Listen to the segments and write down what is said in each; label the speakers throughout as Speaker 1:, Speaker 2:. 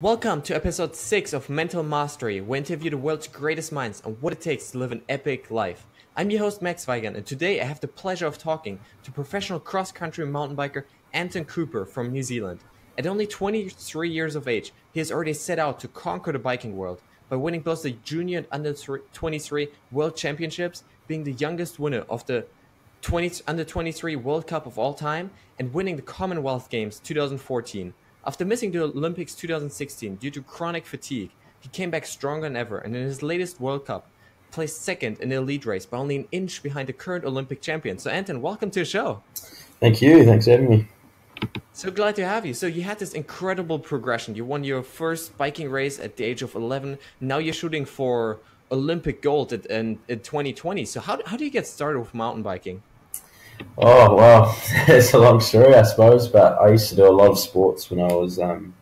Speaker 1: Welcome to episode 6 of Mental Mastery, where I interview the world's greatest minds on what it takes to live an epic life. I'm your host Max Weigand, and today I have the pleasure of talking to professional cross country mountain biker Anton Cooper from New Zealand. At only 23 years of age, he has already set out to conquer the biking world by winning both the junior and under 23 world championships, being the youngest winner of the 20, under 23 World Cup of all time, and winning the Commonwealth Games 2014. After missing the Olympics 2016 due to chronic fatigue, he came back stronger than ever and in his latest World Cup placed second in the elite race by only an inch behind the current Olympic champion. So Anton, welcome to the show.
Speaker 2: Thank you. Thanks for having me.
Speaker 1: So glad to have you. So you had this incredible progression. You won your first biking race at the age of 11. Now you're shooting for Olympic gold at, in, in 2020. So how, how do you get started with mountain biking?
Speaker 2: Oh well, it's a long story, I suppose. But I used to do a lot of sports when I was um,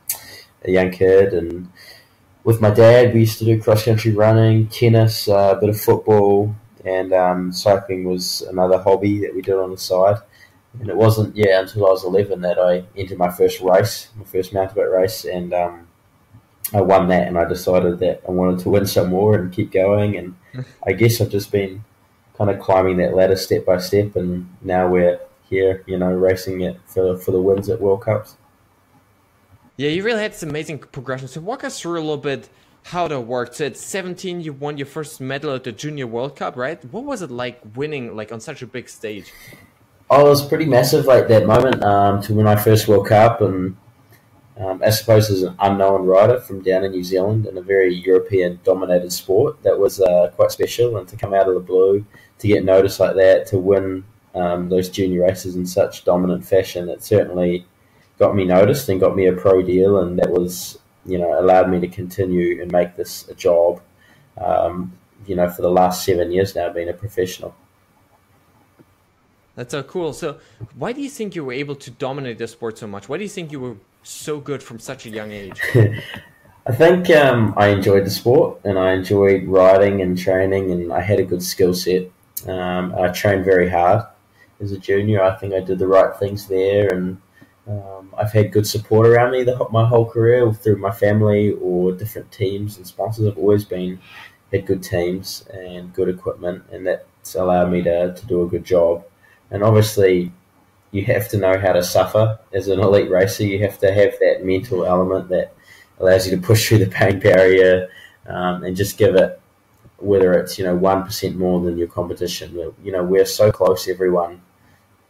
Speaker 2: a young kid, and with my dad, we used to do cross country running, tennis, uh, a bit of football, and um, cycling was another hobby that we did on the side. And it wasn't yeah until I was eleven that I entered my first race, my first mountain bike race, and um, I won that. And I decided that I wanted to win some more and keep going. And I guess I've just been kind of climbing that ladder step by step, and now we're here, you know, racing it for for the wins at World Cups.
Speaker 1: Yeah, you really had this amazing progression. So walk us through a little bit how that worked. So at 17, you won your first medal at the Junior World Cup, right? What was it like winning like on such a big stage?
Speaker 2: Oh, it was pretty massive, like that moment um, to win my first World Cup, and um, I suppose as an unknown rider from down in New Zealand in a very European dominated sport, that was uh, quite special. And to come out of the blue, to get noticed like that, to win um, those junior races in such dominant fashion, it certainly got me noticed and got me a pro deal. And that was, you know, allowed me to continue and make this a job, um, you know, for the last seven years now, being a professional.
Speaker 1: That's so cool. So, why do you think you were able to dominate the sport so much? Why do you think you were so good from such a young age?
Speaker 2: I think um, I enjoyed the sport and I enjoyed riding and training, and I had a good skill set. Um, I trained very hard as a junior. I think I did the right things there, and um, I've had good support around me the, my whole career through my family or different teams and sponsors. I've always been had good teams and good equipment, and that's allowed me to, to do a good job. And obviously, you have to know how to suffer as an elite racer. You have to have that mental element that allows you to push through the pain barrier um, and just give it, whether it's you know one percent more than your competition. You know we're so close, everyone,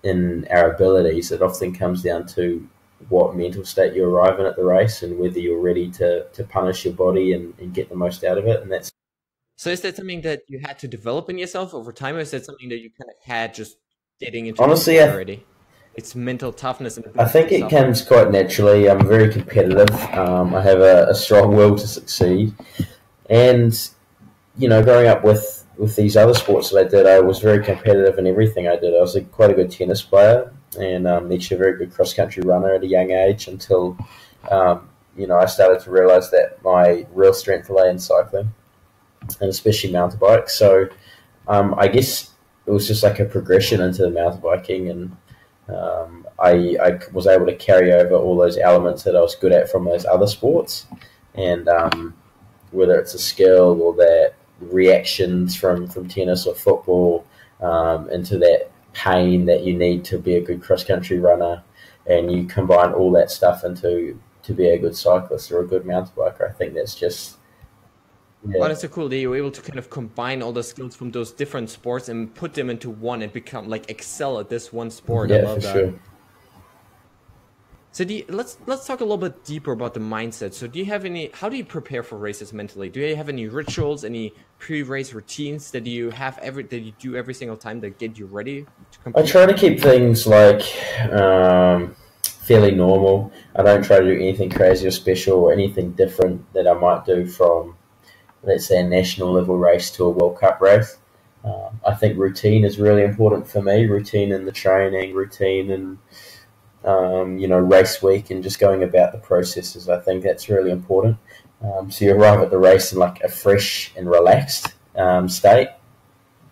Speaker 2: in our abilities. It often comes down to what mental state you arrive in at the race and whether you're ready to, to punish your body and, and get the most out of it. And that's
Speaker 1: so. Is that something that you had to develop in yourself over time, or is that something that you kind of had just getting into
Speaker 2: honestly
Speaker 1: already? it's mental toughness.
Speaker 2: I think it comes quite naturally. I'm very competitive. Um, I have a, a, strong will to succeed, and you know, growing up with with these other sports that I did, I was very competitive in everything I did. I was a, quite a good tennis player, and um, actually a very good cross country runner at a young age. Until um, you know, I started to realise that my real strength lay in cycling, and especially mountain bike. So, um, I guess it was just like a progression into the mountain biking and um, I, I was able to carry over all those elements that I was good at from those other sports, and um, whether it's a skill or that reactions from, from tennis or football um, into that pain that you need to be a good cross country runner, and you combine all that stuff into to be a good cyclist or a good mountain biker. I think that's just
Speaker 1: yeah. Well, that's so cool that you're able to kind of combine all the skills from those different sports and put them into one and become like excel at this one sport.
Speaker 2: Yeah, I love for that. Sure.
Speaker 1: So let's let's talk a little bit deeper about the mindset. So do you have any? How do you prepare for races mentally? Do you have any rituals, any pre-race routines that you have every that you do every single time that get you ready? To complete?
Speaker 2: I try to keep things like um, fairly normal. I don't try to do anything crazy or special or anything different that I might do from let's say a national level race to a World Cup race. Um, I think routine is really important for me. Routine in the training, routine in um, you know race week, and just going about the processes. I think that's really important. Um, so you arrive at the race in like a fresh and relaxed um, state,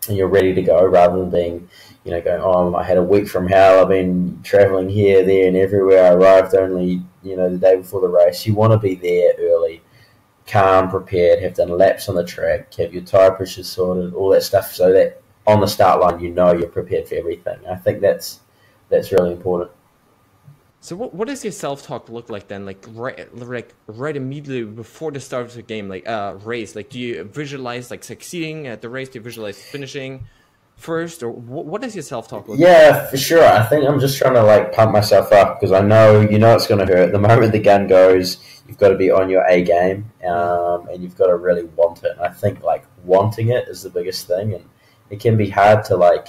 Speaker 2: and you're ready to go rather than being you know, going, oh, I had a week from hell. I've been traveling here, there, and everywhere. I arrived only, you know, the day before the race. You want to be there early, calm, prepared, have done laps on the track, have your tire pressure sorted, all that stuff, so that on the start line you know you're prepared for everything. I think that's that's really important.
Speaker 1: So what what does your self talk look like then? Like right like right immediately before the start of the game, like uh race. Like do you visualize like succeeding at the race? Do you visualize finishing? first, or what does your self talk look? Like?
Speaker 2: Yeah, like? for sure. I think I'm just trying to like pump myself up because I know you know it's going to hurt. The moment the gun goes, you've got to be on your A game, um, and you've got to really want it. And I think like wanting it is the biggest thing, and it can be hard to like.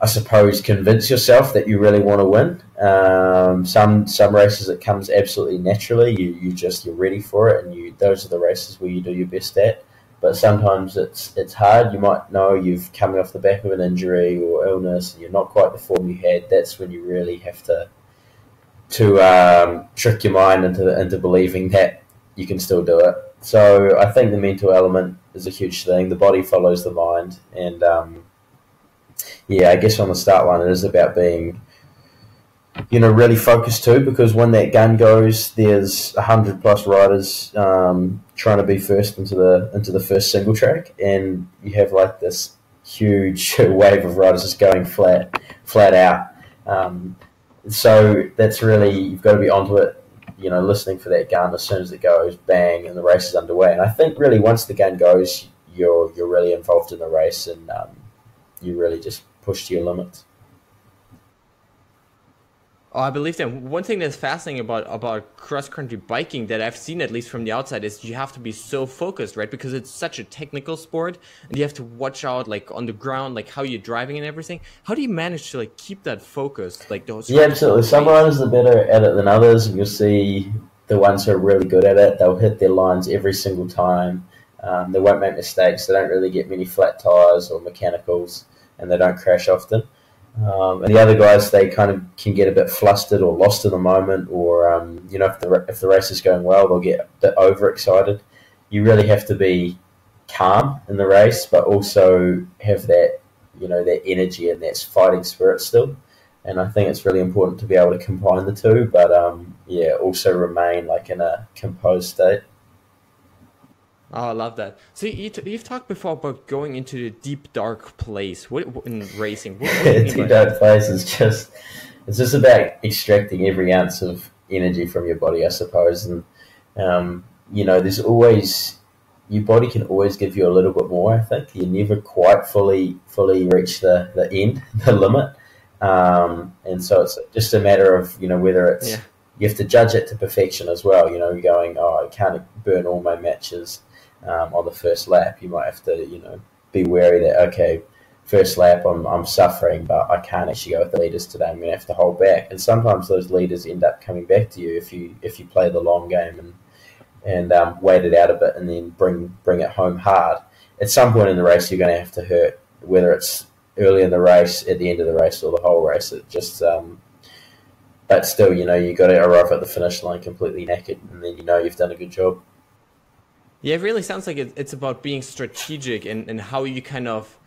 Speaker 2: I suppose convince yourself that you really want to win. Um, some some races it comes absolutely naturally. You you just you're ready for it, and you those are the races where you do your best at but sometimes it's it's hard. You might know you've coming off the back of an injury or illness, and you're not quite the form you had. That's when you really have to to um, trick your mind into into believing that you can still do it. So I think the mental element is a huge thing. The body follows the mind, and um, yeah, I guess on the start line it is about being you know, really focused too, because when that gun goes, there's hundred plus riders um, trying to be first into the into the first single track, and you have like this huge wave of riders just going flat, flat out. Um, so that's really you've got to be onto it. You know, listening for that gun as soon as it goes, bang, and the race is underway. And I think really once the gun goes, you're you're really involved in the race, and um, you really just push to your limits.
Speaker 1: Oh, I believe that. One thing that's fascinating about about cross country biking that I've seen at least from the outside is you have to be so focused, right? Because it's such a technical sport, and you have to watch out, like on the ground, like how you're driving and everything. How do you manage to like keep that focus, like those?
Speaker 2: Yeah, absolutely. Some riders are better at it than others. You'll see the ones who are really good at it. They'll hit their lines every single time. Um, they won't make mistakes. They don't really get many flat tires or mechanicals, and they don't crash often. Um, and the other guys, they kind of can get a bit flustered or lost in the moment, or um, you know, if the if the race is going well, they'll get a bit overexcited. You really have to be calm in the race, but also have that you know that energy and that fighting spirit still. And I think it's really important to be able to combine the two, but um, yeah, also remain like in a composed state.
Speaker 1: Oh, I love that. So you t- you've talked before about going into the deep dark place what, in racing. What,
Speaker 2: what deep dark place is just it's just about extracting every ounce of energy from your body, I suppose. And um, you know, there's always your body can always give you a little bit more. I think you never quite fully fully reach the the end, the limit. Um, and so it's just a matter of you know whether it's yeah. you have to judge it to perfection as well. You know, going oh I can't burn all my matches um, on the first lap, you might have to, you know, be wary that okay, first lap I'm, I'm suffering, but I can't actually go with the leaders today. I'm going to have to hold back, and sometimes those leaders end up coming back to you if you if you play the long game and and um, wait it out a bit and then bring bring it home hard. At some point in the race, you're going to have to hurt, whether it's early in the race, at the end of the race, or the whole race. It just um, but still, you know, you got to arrive at the finish line completely naked, and then you know you've done a good job.
Speaker 1: Yeah, it really sounds like it's about being strategic and, and how you kind of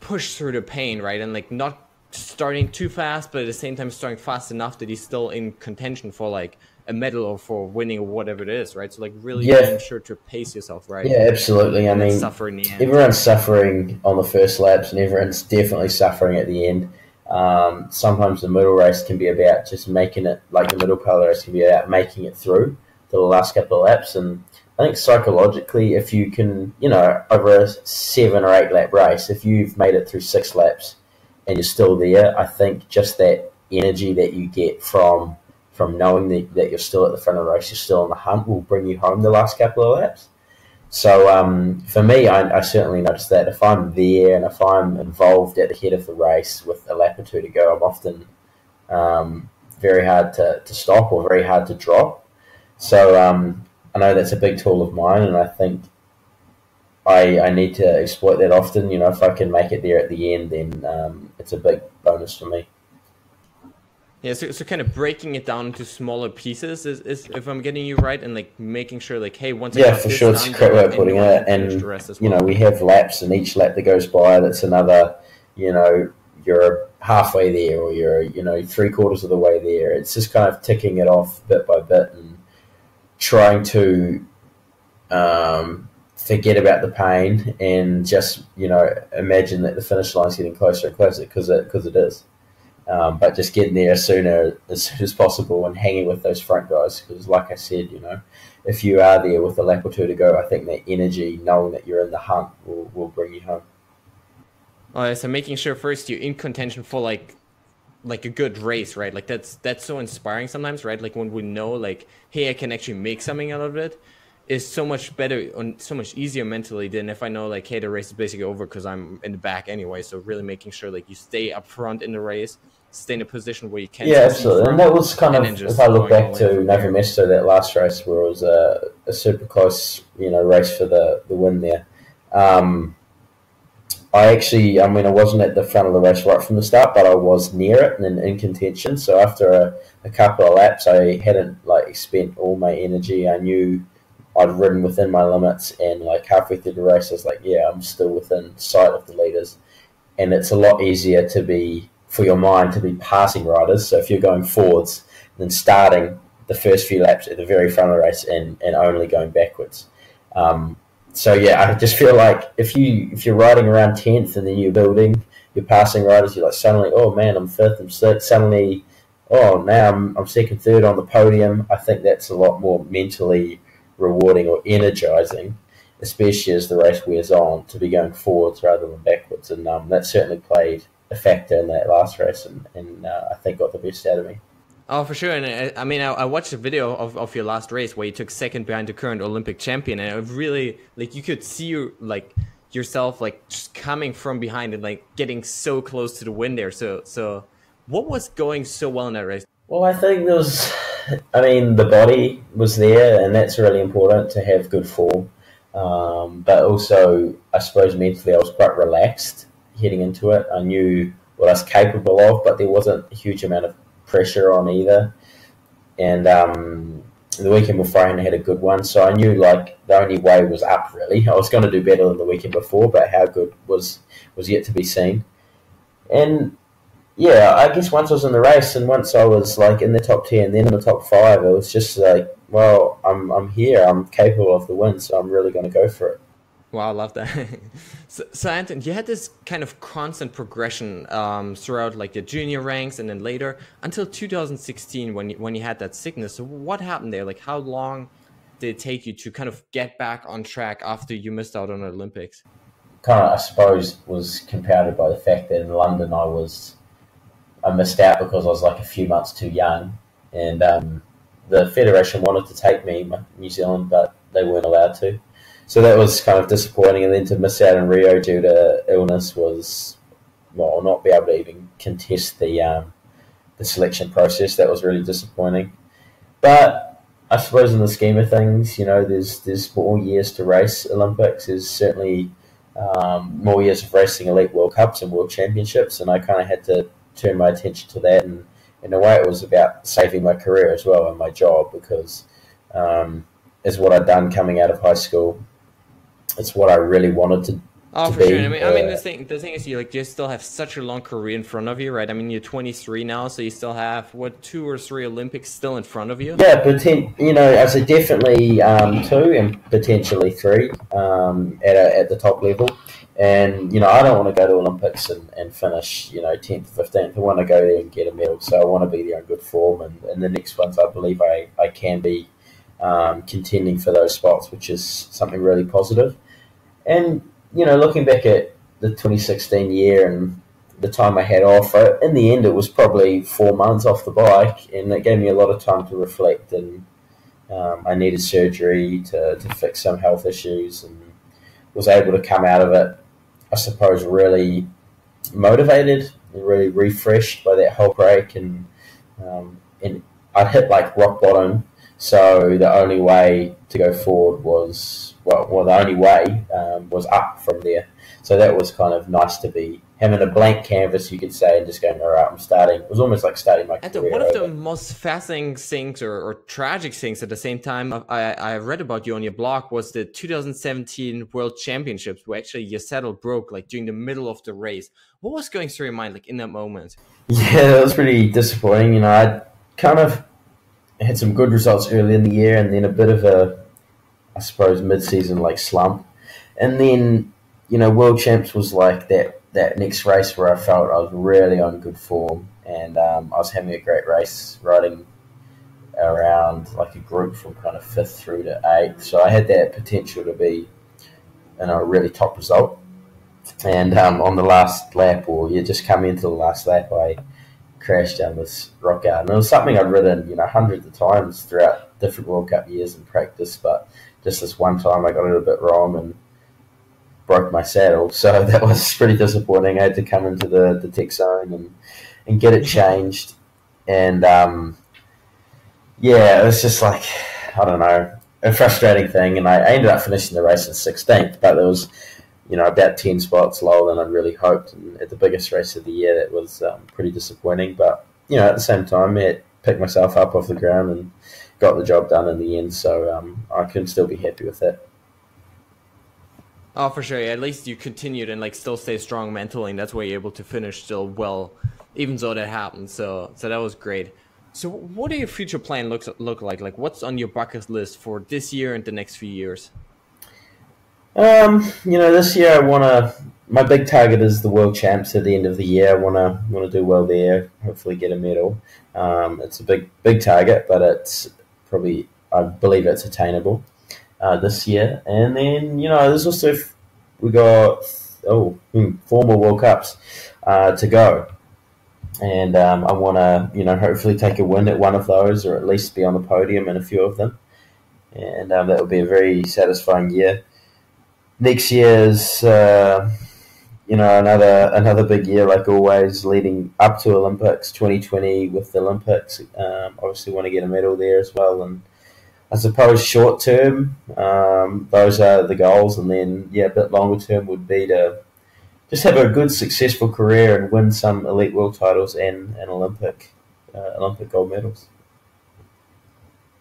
Speaker 1: push through the pain, right? And like not starting too fast, but at the same time starting fast enough that he's still in contention for like a medal or for winning or whatever it is, right? So like really yeah. making sure to pace yourself, right?
Speaker 2: Yeah, absolutely. I mean, everyone's suffering on the first laps, and everyone's definitely suffering at the end. Um, sometimes the middle race can be about just making it, like the middle part of the race can be about making it through the last couple of laps, and I think psychologically, if you can, you know, over a seven or eight lap race, if you've made it through six laps and you're still there, I think just that energy that you get from from knowing that, that you're still at the front of the race, you're still on the hunt, will bring you home the last couple of laps. So um, for me, I, I, certainly notice that if I'm there and if I'm involved at the head of the race with a lap or two to go, I'm often um, very hard to, to stop or very hard to drop. So um, I know that's a big tool of mine, and I think I I need to exploit that often. You know, if I can make it there at the end, then um, it's a big bonus for me.
Speaker 1: Yeah, so, so kind of breaking it down into smaller pieces is, is if I'm getting you right, and like making sure like, hey, once
Speaker 2: yeah, for sure, it's a great way of putting it. And well. you know, we have laps, and each lap that goes by, that's another you know you're halfway there or you're you know three quarters of the way there. It's just kind of ticking it off bit by bit trying to um, forget about the pain and just you know imagine that the finish line is getting closer and closer because it because it is. Um, but just getting there sooner as soon as possible and hanging with those front guys because, like I said, you know, if you are there with a lap or two to go, I think that energy, knowing that you're in the hunt, will, will bring you home.
Speaker 1: Oh, so making sure first you're in contention for like like a good race, right? Like that's that's so inspiring sometimes, right? Like when we know like, hey, I can actually make something out of it is so much better and so much easier mentally than if I know like, hey, the race is basically over because I'm in the back anyway. So really making sure like you stay up front in the race, stay in a position where you can.
Speaker 2: Yeah, absolutely. And that was kind of if I look back to Mesto, that last race where it was a, a, super close, you know, race for the the win there. Um, I actually, I mean, I wasn't at the front of the race right from the start, but I was near it and in contention. So after a, a couple of laps, I hadn't like spent all my energy. I knew I'd ridden within my limits, and like halfway through the race, I was like, yeah, I'm still within sight of the leaders, and it's a lot easier to be for your mind to be passing riders. So if you're going forwards, then starting the first few laps at the very front of the race and, and only going backwards. Um, so yeah, I just feel like if you if you're riding around tenth and then you're building, you're passing riders, you're like suddenly, oh man, I'm fifth, I'm sixth. Suddenly, oh now I'm, I'm second, third on the podium. I think that's a lot more mentally rewarding or energizing, especially as the race wears on, to be going forwards rather than backwards. And um, that certainly played a factor in that last race, and, and uh, I think got the best out of me.
Speaker 1: Oh, for sure. And I, I mean, I, I, watched a video of, of your last race where you took second behind the current Olympic champion, and it really like you could see you like yourself like just coming from behind and like getting so close to the win there. So, so what was going so well in that race?
Speaker 2: Well, I think there was I mean, the body was there, and that's really important to have good form. Um, but also, I suppose mentally, I was quite relaxed heading into it. I knew what I was capable of, but there wasn't a huge amount of pressure on either. And um, the weekend before, I had a good one, so I knew like the only way was up. Really, I was going to do better than the weekend before, but how good was was yet to be seen. And yeah, I guess once I was in the race and once I was like in the top ten, then in the top five, it was just like, well, I'm I'm here, I'm capable of the win, so I'm really going to go for it.
Speaker 1: Wow, I love that. so, so, Anton, you had this kind of constant progression um, throughout like your junior ranks and then later until 2016 when you, when you had that sickness. So what happened there? Like, how long did it take you to kind of get back on track after you missed out on the Olympics?
Speaker 2: Kind of, I suppose, was compounded by the fact that in London I was I missed out because I was like a few months too young, and um, the federation wanted to take me New Zealand, but they weren't allowed to. So that was kind of disappointing, and then to miss out in Rio due to illness was well, not be able to even contest the um, the selection process. That was really disappointing. But I suppose in the scheme of things, you know, there's there's more years to race Olympics. There's certainly um, more years of racing elite World Cups and World Championships, and I kind of had to turn my attention to that. And in a way, it was about saving my career as well and my job because um, is what I'd done coming out of high school. It's what I really wanted to.
Speaker 1: Oh,
Speaker 2: to
Speaker 1: for be. sure. I mean, uh, I mean, the thing, the thing is, you like you still have such a long career in front of you, right? I mean, you're 23 now, so you still have what two or three Olympics still in front of you.
Speaker 2: Yeah, poten- you know, I say definitely um, two and potentially three um, at a, at the top level. And you know, I don't want to go to Olympics and, and finish you know tenth, fifteenth. I want to go there and get a medal. So I want to be there in good form. And, and the next ones, I believe I, I can be um, contending for those spots, which is something really positive. And you know, looking back at the 2016 year and the time I had off, in the end, it was probably four months off the bike, and it gave me a lot of time to reflect. And um, I needed surgery to, to fix some health issues, and was able to come out of it I suppose, really motivated and really refreshed by that whole break. And, um, and I'd hit like rock bottom. So the only way to go forward was, well, well the only way um, was up from there. So that was kind of nice to be having a blank canvas, you could say, and just going, all right, I'm starting. It was almost like starting my
Speaker 1: and
Speaker 2: career.
Speaker 1: one of the most fascinating things or, or, tragic things at the same time I, I read about you on your blog was the 2017 World Championships where actually your saddle broke like during the middle of the race. What was going through your mind like in that moment?
Speaker 2: Yeah, that was pretty disappointing. You know, I kind of had some good results early in the year and then a bit of a, I suppose, mid-season like slump. And then, you know, World Champs was like that that next race where I felt I was really on good form and um, I was having a great race riding around like a group from kind of fifth through to eighth. So I had that potential to be you know, a really top result. And um, on the last lap, or you just come into the last lap, I crashed down this rock garden. And it was something I'd ridden, you know, hundreds of times throughout different World Cup years in practice, but just this one time I got a bit wrong and broke my saddle. So that was pretty disappointing. I had to come into the, the tech zone and, and get it changed. And um, yeah, it was just like, I don't know, a frustrating thing. And I, I ended up finishing the race in 16th, but there was, you know, about 10 spots lower than I'd really hoped. And at the biggest race of the year, that was um, pretty disappointing. But, you know, at the same time, it picked myself up off the ground and got the job done in the end. So um, I can still be happy with it.
Speaker 1: Oh, for sure. At least you continued and like still stay strong mentally, and that's why you're able to finish still well, even though that happened. So, so that was great. So, what do your future plan looks look like? Like, what's on your bucket list for this year and the next few years?
Speaker 2: Um, you know, this year I want to. My big target is the world champs at the end of the year. I want to want to do well there. Hopefully, get a medal. Um, it's a big big target, but it's probably I believe it's attainable uh, this year. And then you know, there's also we got oh hmm, four more World Cups uh, to go, and um, I want to you know hopefully take a win at one of those, or at least be on the podium in a few of them, and um, that would be a very satisfying year. Next year's. Uh, you know, another another big year, like always, leading up to Olympics 2020 with the Olympics. Um, obviously, want to get a medal there as well, and I suppose short term, um, those are the goals, and then yeah, a bit longer term would be to just have a good, successful career and win some elite world titles and, and Olympic uh, Olympic gold medals.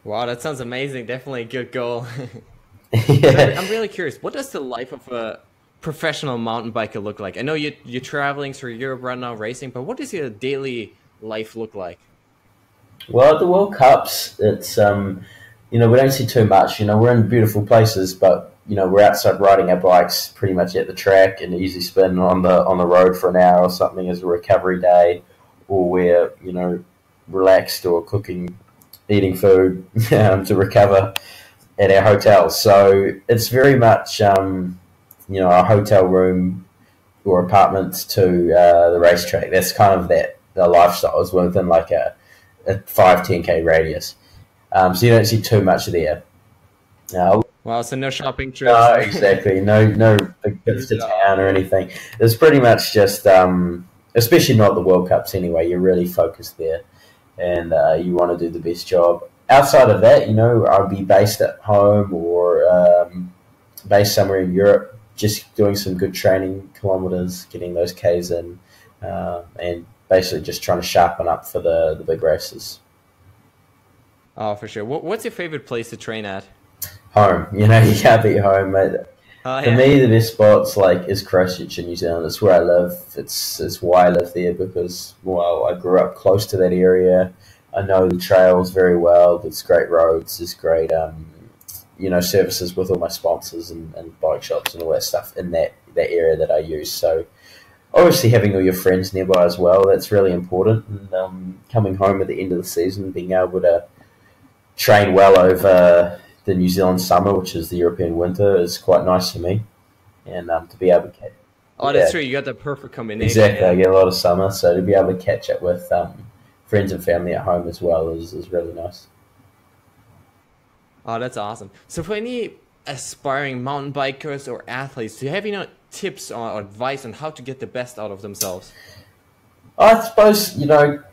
Speaker 1: Wow, that sounds amazing! Definitely a good goal. yeah. I'm really curious. What does the life of a professional mountain biker look like? I know you you're traveling through Europe right now racing, but what does your daily life look like?
Speaker 2: Well, at the World Cups, it's um, you know we don't see too much. You know we're in beautiful places, but you know we're outside riding our bikes pretty much at the track and easy spin on the on the road for an hour or something as a recovery day, or we're you know relaxed or cooking, eating food um, to recover at our hotels. So it's very much um, you know, a hotel room or apartments to uh, the racetrack. That's kind of that the lifestyle is within like a, a 5 10k radius. Um, so you don't see too much there.
Speaker 1: Uh, wow, so no shopping trips.
Speaker 2: No, exactly. No, no big trips to town or anything. It's pretty much just, um, especially not the World Cups anyway. You're really focused there, and uh, you want to do the best job. Outside of that, you know, I'd be based at home or um, based somewhere in Europe just doing some good training kilometers, getting those Ks in, uh, and basically just trying to sharpen up for the, the big races.
Speaker 1: Oh, for sure. what's your favorite place to train at?
Speaker 2: Home. You know, you can't beat home, mate.
Speaker 1: Oh,
Speaker 2: for me, the best spots like is Christchurch in New Zealand. It's where I live. It's it's why I live there because well, I grew up close to that area. I know the trails very well. There's great roads. There's great um, you know services with all my sponsors and, and bike shops and all that stuff in that that area that I use. So obviously having all your friends nearby as well that's really important. And um, coming home at the end of the season, being able to train well over the New Zealand summer, which is the European winter, is quite nice for me. And um, to be able to catch.
Speaker 1: Oh, that's yeah, true. You got the perfect combination.
Speaker 2: Exactly. Yeah. I get a lot of summer, so to be able to catch up with um, friends and family at home as well is, is really nice.
Speaker 1: Oh, that's awesome. So for any aspiring mountain bikers or athletes, do you have any tips or advice on how to get the best out of themselves?
Speaker 2: I suppose, you know,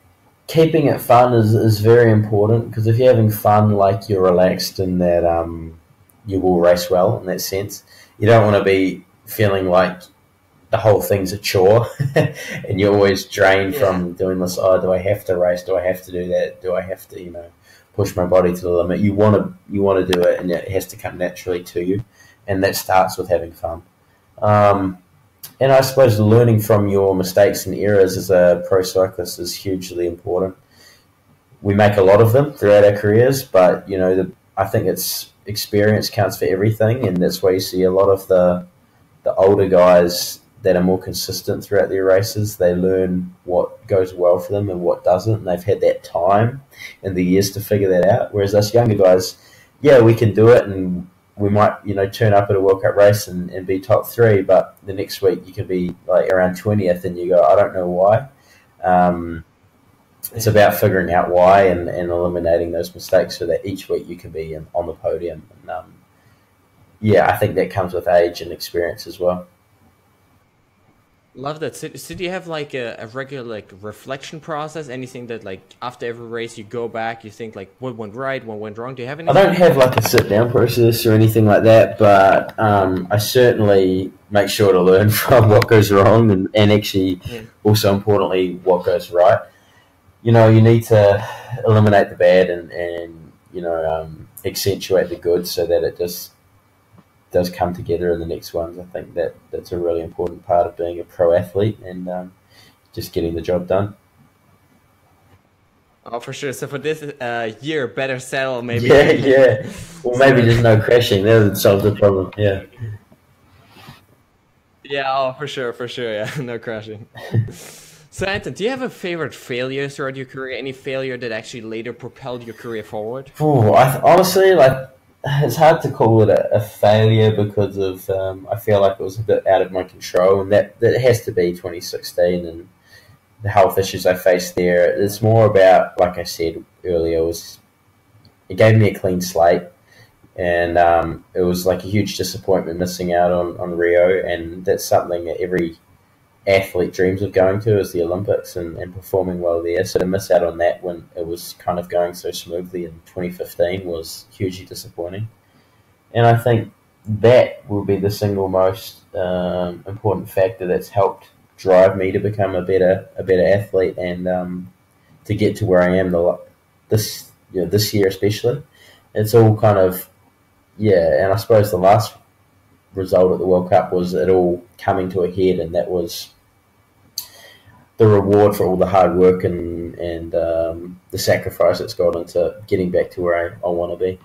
Speaker 2: keeping it fun is, is very important because if you're having fun, like you're relaxed and that um, you will race well in that sense. You don't want to be feeling like the whole thing's a chore, and you're always drained yeah. from doing this. Oh, do I have to race? Do I have to do that? Do I have to, you know, push my body to the limit? You want to, you want to do it, and it has to come naturally to you, and that starts with having fun. Um, and I suppose learning from your mistakes and errors as a pro cyclist is hugely important. We make a lot of them throughout our careers, but you know, the, I think it's experience counts for everything, and that's why you see a lot of the the older guys that are more consistent throughout their races. They learn what goes well for them and what doesn't, and they've had that time and the years to figure that out. Whereas us younger guys, yeah, we can do it, and we might, you know, turn up at a World Cup race and, and be top three, but the next week you can be like around 20th and you go, I don't know why. Um, it's about figuring out why and, and eliminating those mistakes so that each week you can be in, on the podium. And, um, yeah, I think that comes with age and experience as well.
Speaker 1: Love that. So, so do you have like a, a, regular like reflection process? Anything that like after every race you go back, you think like what went right, what went wrong? Do you have any?
Speaker 2: I don't have like a sit down process or anything like that, but um, I certainly make sure to learn from what goes wrong and, and actually yeah. also importantly what goes right. You know, you need to eliminate the bad and, and you know um, accentuate the good so that it just does come together in the next ones. I think that that's a really important part of being a pro athlete and um, just getting the job done.
Speaker 1: Oh, for sure. So for this uh, year, better settle maybe.
Speaker 2: Yeah, yeah. Or maybe there's no crashing. That would solve the problem. Yeah.
Speaker 1: Yeah. Oh, for sure, for sure. Yeah, no crashing. so, Anton, do you have a favorite failure throughout your career? Any failure that actually later propelled your career forward?
Speaker 2: Oh, I, honestly, like it's hard to call it a, a failure because of um, I feel like it was a bit out of my control, and that that has to be 2016 and the health issues I faced there. It's more about, like I said earlier, it was it gave me a clean slate, and um, it was like a huge disappointment missing out on on Rio, and that's something that every athlete dreams of going to is the Olympics and, and performing well there. So to miss out on that when it was kind of going so smoothly in 2015 was hugely disappointing. And I think that will be the single most um, important factor that's helped drive me to become a better a better athlete and um, to get to where I am the, this you know, this year especially. It's all kind of yeah, and I suppose the last result at the World Cup was it all coming to a head, and that was the reward for all the hard work and and um, the sacrifice that's gone into getting back to where I, I want to be.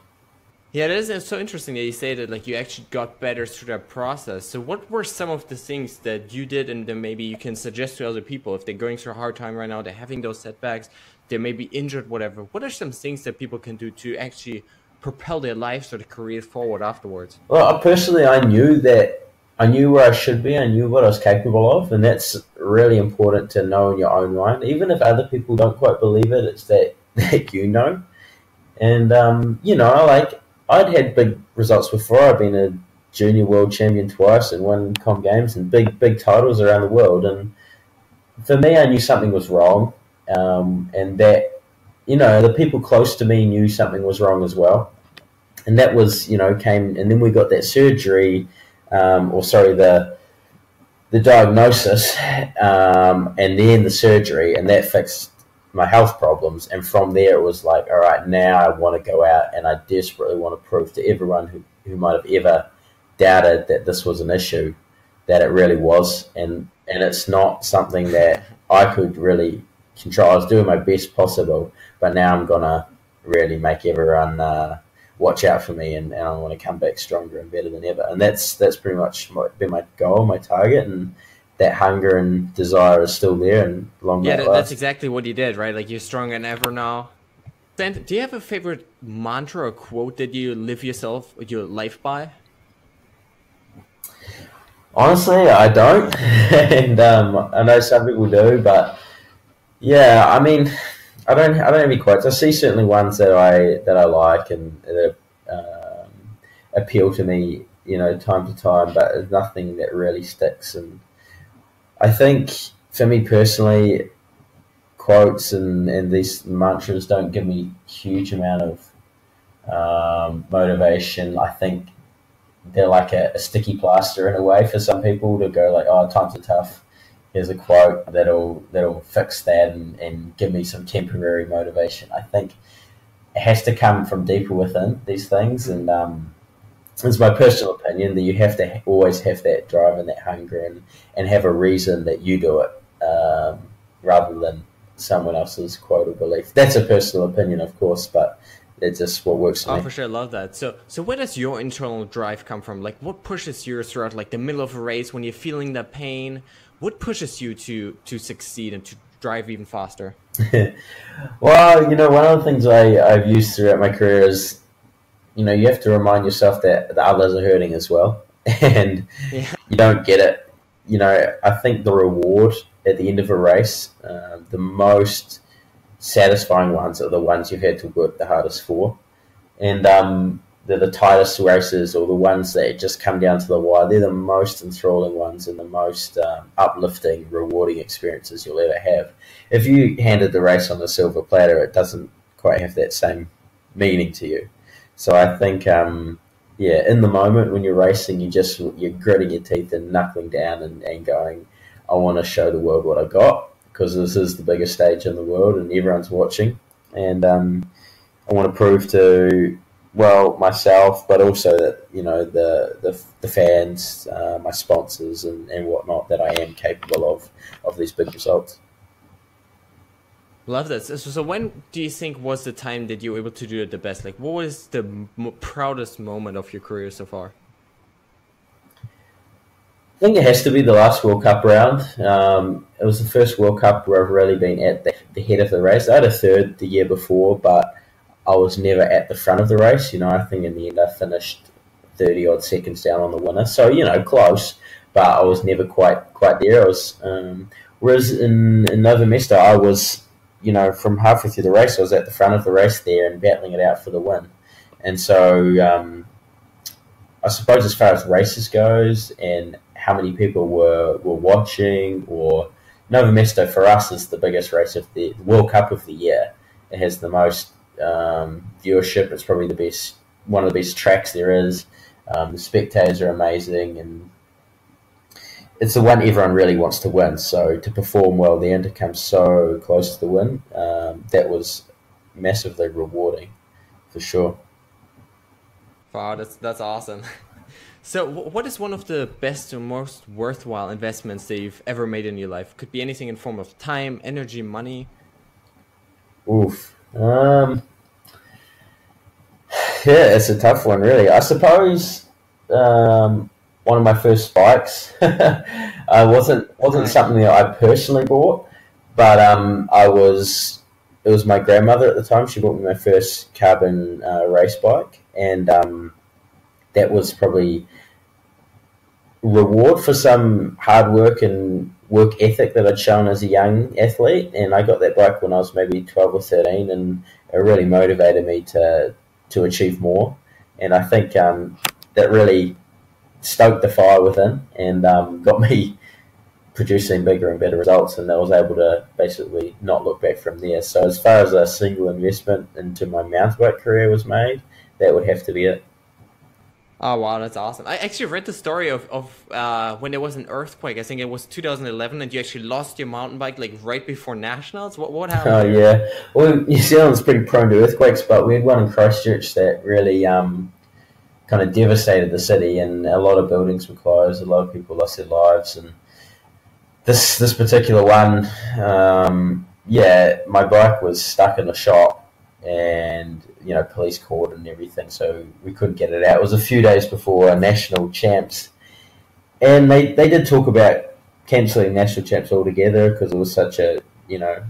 Speaker 1: Yeah, it is it's so interesting that you say that like you actually got better through that process. So what were some of the things that you did and then maybe you can suggest to other people if they're going through a hard time right now, they're having those setbacks, they may be injured, whatever. What are some things that people can do to actually propel their lives or their careers forward afterwards?
Speaker 2: Well, personally, I knew that I knew where I should be. I knew what I was capable of, and that's really important to know in your own mind. Even if other people don't quite believe it, it's that that you know. And um, you know, like I'd had big results before. I've been a junior world champion twice and won Comm Games and big big titles around the world. And for me, I knew something was wrong, um, and that you know the people close to me knew something was wrong as well. And that was you know came, and then we got that surgery um, or sorry, the the diagnosis um, and then the surgery, and that fixed my health problems. And from there, it was like, all right, now I want to go out and I desperately want to prove to everyone who, who might have ever doubted that this was an issue that it really was. And, and it's not something that I could really control. I was doing my best possible, but now I'm going to really make everyone. Uh, watch out for me and, and I want to come back stronger and better than ever. And that's that's pretty much my, been my goal, my target, and that hunger and desire is still there and long.
Speaker 1: Yeah, that, that's exactly what you did, right? Like you're stronger than ever now. Then, do you have a favorite mantra or quote that you live yourself, your life by?
Speaker 2: Honestly, I don't, and um, I know some people do, but yeah, I mean, I don't I don't have any quotes. I see certainly ones that I that I like and that um, appeal to me, you know, time to time, but nothing that really sticks. And I think for me personally, quotes and, and these mantras don't give me huge amount of um, motivation. I think they're like a, a, sticky plaster in a way for some people to go like, oh, times are tough. Here's a quote that'll that'll fix that and, and give me some temporary motivation. I think it has to come from deeper within these things, and um, it's my personal opinion that you have to always have that drive and that hunger and, and have a reason that you do it um, rather than someone else's quote or belief. That's a personal opinion, of course, but it's just what works for
Speaker 1: oh,
Speaker 2: me.
Speaker 1: for sure, I love that. So, so where does your internal drive come from? Like, what pushes you throughout, like the middle of a race when you're feeling that pain? What pushes you to to succeed and to drive even faster?
Speaker 2: well, you know, one of the things I, I've used throughout my career is, you know, you have to remind yourself that the others are hurting as well, and yeah. you don't get it. You know, I think the reward at the end of a race, uh, the most satisfying ones are the ones you've had to work the hardest for. And um, they're the tightest races or the ones that just come down to the wire. They're the most enthralling ones and the most um, uplifting, rewarding experiences you'll ever have. If you handed the race on a silver platter, it doesn't quite have that same meaning to you. So I think, um, yeah, in the moment when you're racing, you just you're gritting your teeth and knuckling down and, and going, I want to show the world what I got because this is the biggest stage in the world and everyone's watching. And um, I want to prove to well myself, but also that you know the the, the fans, uh, my sponsors, and, and whatnot that I am capable of of these big results.
Speaker 1: Love this. So, so, when do you think was the time that you were able to do it the best? Like, what was the m- proudest moment of your career so far?
Speaker 2: I think it has to be the last World Cup round. Um, it was the first World Cup where I've really been at the, the, head of the race. I had a third the year before, but I was never at the front of the race. You know, I think in the end I finished thirty odd seconds down on the winner. So you know, close, but I was never quite quite there. I was. Um, whereas in, in Nove Mesto, I was, you know, from halfway through the race, I was at the front of the race there and battling it out for the win. And so, um, I suppose as far as races goes and how many people were, were watching or Nove Mesto for us is the biggest race of the World Cup of the year. It has the most um, viewership. It's probably the best, one of the best tracks there is. Um, the spectators are amazing, and it's the one everyone really wants to win. So to perform well there and to come so close to the win, um, that was massively rewarding, for sure.
Speaker 1: Wow, that's that's awesome. So, what is one of the best or most worthwhile investments that you've ever made in your life? Could be anything in form of time, energy, money.
Speaker 2: Oof. Um. Yeah, it's a tough one, really. I suppose um, one of my first bikes uh, wasn't wasn't something that I personally bought, but um, I was. It was my grandmother at the time. She bought me my first carbon uh, race bike, and um, that was probably reward for some hard work and work ethic that I'd shown as a young athlete. And I got that bike when I was maybe 12 or 13, and it really motivated me to, to achieve more. And I think um, that really stoked the fire within and um, got me producing bigger and better results. And I was able to basically not look back from there. So, as far as a single investment into my mountain bike career was made, that would have to be it.
Speaker 1: Oh wow, that's awesome! I actually read the story of, of uh, when there was an earthquake. I think it was 2011, and you actually lost your mountain bike like right before nationals. What what happened?
Speaker 2: Oh yeah, well New Zealand's pretty prone to earthquakes, but we had one in Christchurch that really um, kind of devastated the city, and a lot of buildings were closed. A lot of people lost their lives, and this this particular one, um, yeah, my bike was stuck in the shop, and you know, police court and everything, so we couldn't get it out. It was a few days before national champs, and they, they did talk about cancelling national champs altogether because it was such a you know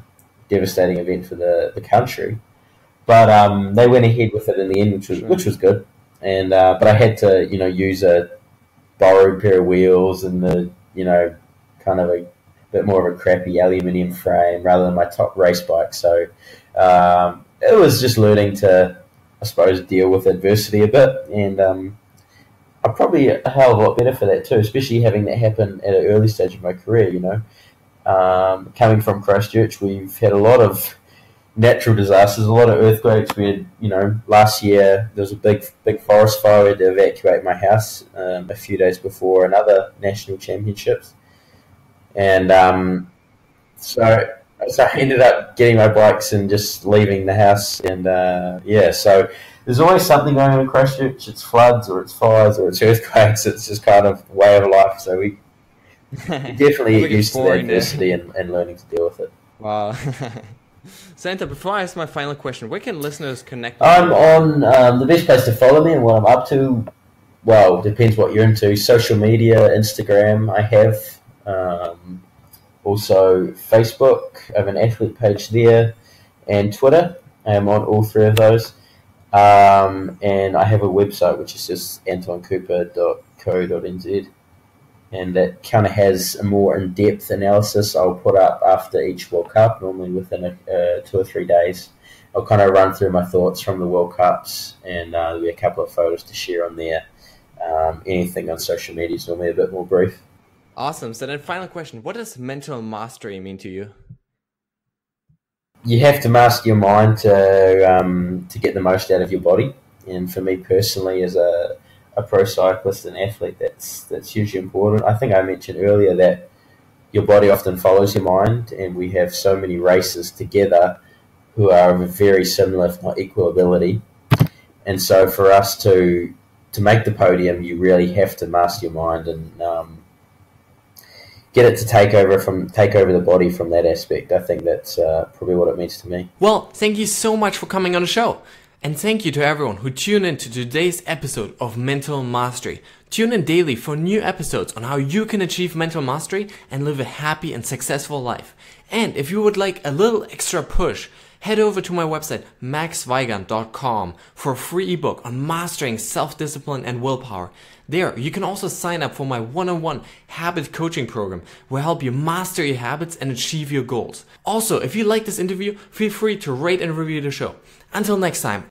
Speaker 2: devastating event for the, the country. But um, they went ahead with it in the end, which was sure. which was good. And uh, but I had to you know use a borrowed pair of wheels and the you know kind of a bit more of a crappy aluminium frame rather than my top race bike. So um, it was just learning to, I suppose, deal with adversity a bit, and um, I'm probably a hell of a lot better for that too, especially having that happen at an early stage of my career. You know, um, coming from Christchurch, we've had a lot of natural disasters, a lot of earthquakes. We had, you know, last year there was a big, big forest fire. We had to evacuate my house um, a few days before another national championships, and um, so so I ended up getting my bikes and just leaving the house. And uh, yeah, so there's always something going on in Christchurch. It's floods or it's fires or it's earthquakes. It's just kind of way of life. So we, definitely get used to the adversity and, and learning to deal with it.
Speaker 1: Wow. Anton, before I ask my final question, where can listeners connect?
Speaker 2: I'm on um, the best place to follow me and what I'm up to. Well, depends what you're into. Social media, Instagram, I have. Um, also Facebook, I have an athlete page there, and Twitter. I am on all three of those. Um, and I have a website which is just antoncooper.co.nz and that kind of has a more in-depth analysis I'll put up after each World Cup, normally within a, uh, two or three days. I'll kind of run through my thoughts from the World Cups, and uh, there'll be a couple of photos to share on there. Um, anything on social media is normally a bit more brief.
Speaker 1: Awesome. So then, final question: What does mental mastery mean to you?
Speaker 2: You have to master your mind to um, to get the most out of your body. And for me personally, as a a pro cyclist and athlete, that's that's hugely important. I think I mentioned earlier that your body often follows your mind, and we have so many races together who are of a very similar, if not equal, ability. And so, for us to to make the podium, you really have to master your mind and um, get it to take over from take over the body from that aspect. I think that's uh, probably what it means to me.
Speaker 1: Well, thank you so much for coming on the show. And thank you to everyone who tuned in to today's episode of Mental Mastery. Tune in daily for new episodes on how you can achieve mental mastery and live a happy and successful life. And if you would like a little extra push, head over to my website maxweigand.com for a free ebook on mastering self-discipline and willpower. There, you can also sign up for my one-on-one habit coaching program where I help you master your habits and achieve your goals. Also, if you like this interview, feel free to rate and review the show. Until next time,